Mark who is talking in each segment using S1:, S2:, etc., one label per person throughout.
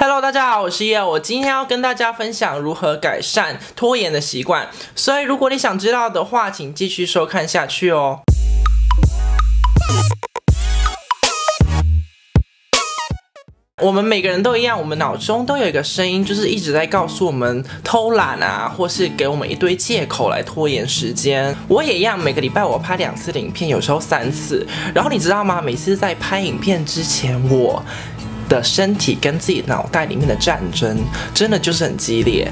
S1: Hello，大家好，我是叶，我今天要跟大家分享如何改善拖延的习惯。所以，如果你想知道的话，请继续收看下去哦。我们每个人都一样，我们脑中都有一个声音，就是一直在告诉我们偷懒啊，或是给我们一堆借口来拖延时间。我也一样，每个礼拜我拍两次影片，有时候三次。然后你知道吗？每次在拍影片之前，我。的身体跟自己脑袋里面的战争，真的就是很激烈。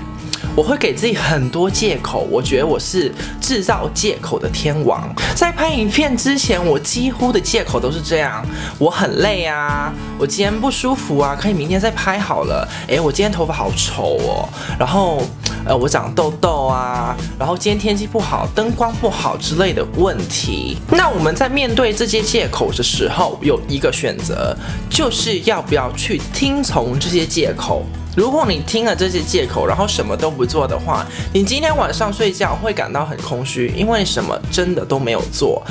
S1: 我会给自己很多借口，我觉得我是制造借口的天王。在拍影片之前，我几乎的借口都是这样：我很累啊，我今天不舒服啊，可以明天再拍好了。诶，我今天头发好丑哦，然后呃，我长痘痘啊，然后今天天气不好，灯光不好之类的问题。那我们在面对这些借口的时候，有一个选择，就是要不要去听从这些借口。如果你听了这些借口，然后什么都不做的话，你今天晚上睡觉会感到很空虚，因为什么真的都没有做。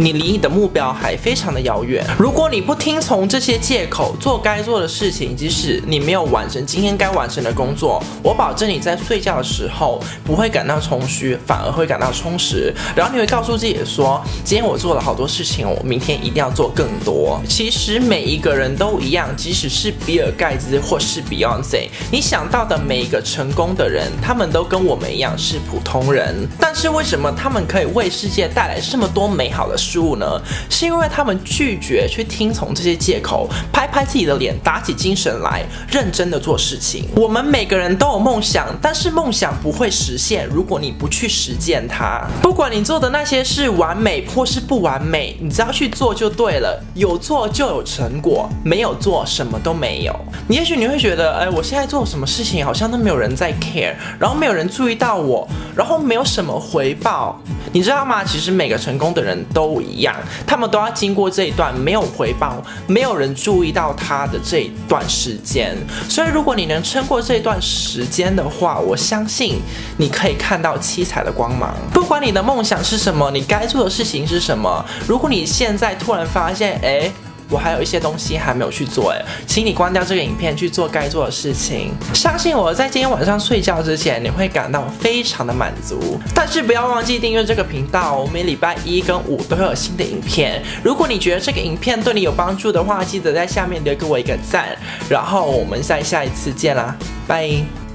S1: 你离你的目标还非常的遥远。如果你不听从这些借口，做该做的事情，即使你没有完成今天该完成的工作，我保证你在睡觉的时候不会感到空虚，反而会感到充实。然后你会告诉自己说，今天我做了好多事情，我明天一定要做更多。其实每一个人都一样，即使是比尔盖茨或是 Beyonce，你想到的每一个成功的人，他们都跟我们一样是普通人。但是为什么他们可以为世界带来这么多美好的？失误呢，是因为他们拒绝去听从这些借口，拍拍自己的脸，打起精神来，认真的做事情。我们每个人都有梦想，但是梦想不会实现，如果你不去实践它。不管你做的那些是完美或是不完美，你只要去做就对了。有做就有成果，没有做什么都没有。你也许你会觉得，哎，我现在做什么事情好像都没有人在 care，然后没有人注意到我，然后没有什么回报。你知道吗？其实每个成功的人都不一样，他们都要经过这一段没有回报、没有人注意到他的这一段时间。所以，如果你能撑过这一段时间的话，我相信你可以看到七彩的光芒。不管你的梦想是什么，你该做的事情是什么，如果你现在突然发现，哎。我还有一些东西还没有去做，哎，请你关掉这个影片去做该做的事情。相信我在今天晚上睡觉之前，你会感到非常的满足。但是不要忘记订阅这个频道，我每礼拜一跟五都会有新的影片。如果你觉得这个影片对你有帮助的话，记得在下面留给我一个赞。然后我们在下一次见啦，拜。